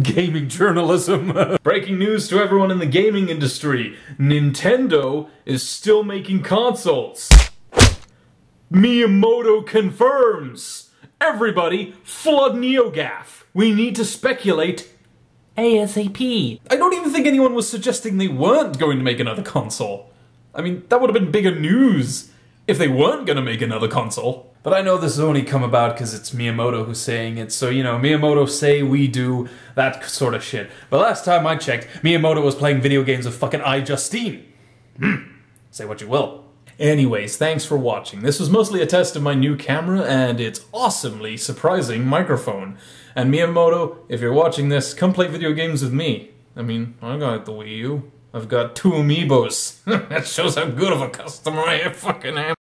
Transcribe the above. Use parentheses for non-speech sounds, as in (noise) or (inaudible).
Gaming journalism. (laughs) Breaking news to everyone in the gaming industry. Nintendo is still making consoles. Miyamoto confirms. Everybody, flood NeoGAF. We need to speculate ASAP. I don't even think anyone was suggesting they weren't going to make another console. I mean, that would have been bigger news if they weren't going to make another console. But I know this has only come about because it's Miyamoto who's saying it, so you know, Miyamoto say we do, that sort of shit. But last time I checked, Miyamoto was playing video games with fucking iJustine. Hmm. Say what you will. Anyways, thanks for watching. This was mostly a test of my new camera and its awesomely surprising microphone. And Miyamoto, if you're watching this, come play video games with me. I mean, I got the Wii U. I've got two amiibos. (laughs) that shows how good of a customer I fucking am.